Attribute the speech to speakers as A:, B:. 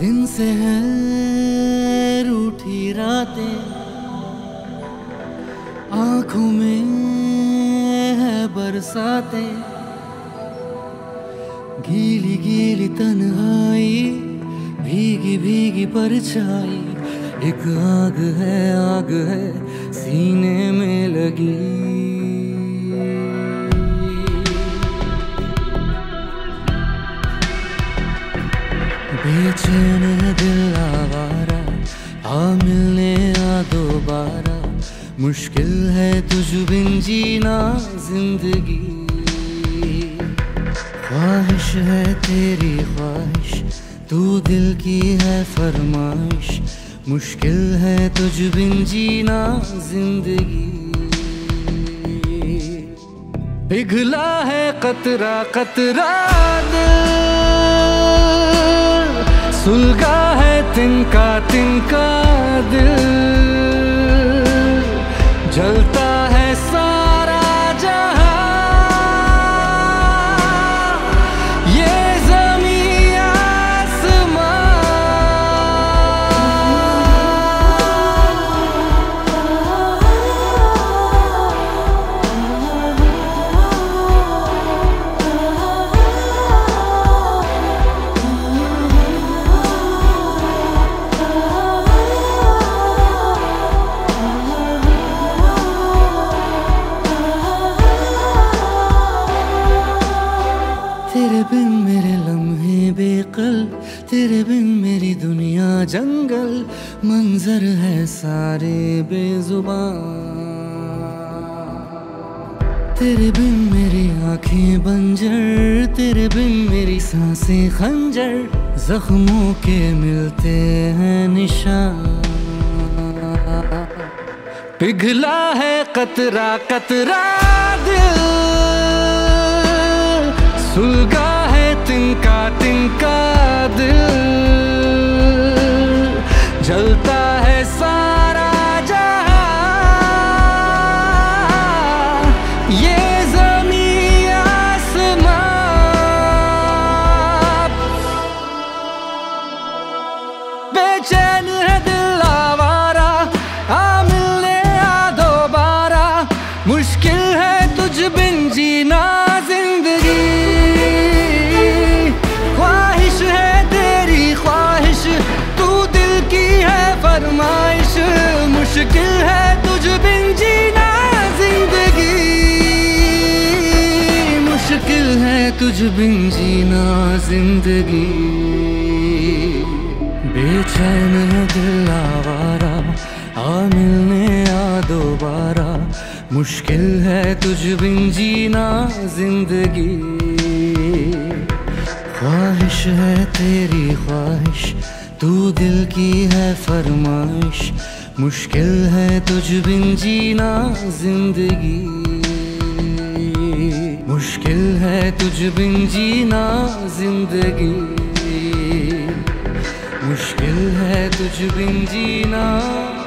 A: दिन से है रूठी रातें, आँखों में है बरसाते। गीली गीली तन्हाई, भीगी भीगी परछाई, एक आग है आग है, सीने में लगी। बेचैन है दिल आवारा आ मिलने आ दोबारा। मुश्किल है तुझ बिन जीना ज़िंदगी। ख्वाहिश है तेरी ख्वाहिश, तू दिल की है फरमाइश। मुश्किल है तुझ बिन जीना ज़िंदगी। पिघला है कतरा कतरा दिल। सुलगा है तिनका तिनका दिल। जलता है सारा तेरे बिन मेरी दुनिया जंगल, मंजर है सारे बेजुबान। तेरे बिन मेरी आँखें बंजर, तेरे बिन मेरी साँसें खंजर, जख्मों के मिलते हैं निशान। पिघला है कतरा कतरा दिल, सुलगा है तिनका तिनका बेचैन है दिल आवारा। आ मिलने आ दोबारा। मुश्किल है तुझ बिन जीना ज़िंदगी। ख्वाहिश है तेरी ख्वाहिश, तू दिल की है फरमाइश। मुश्किल है तुझ बिन जीना ज़िंदगी। मुश्किल है तुझ बिन जीना ज़िंदगी। बेचैन है दिल आवारा, आ मिलने आ दोबारा। मुश्किल है तुझ बिन जीना ज़िंदगी। ख्वाहिश है तेरी ख्वाहिश, तू दिल की है फरमाइश। मुश्किल है तुझ बिन जीना ज़िंदगी। मुश्किल है तुझ बिन जीना ज़िंदगी। तुझ बिन जीना।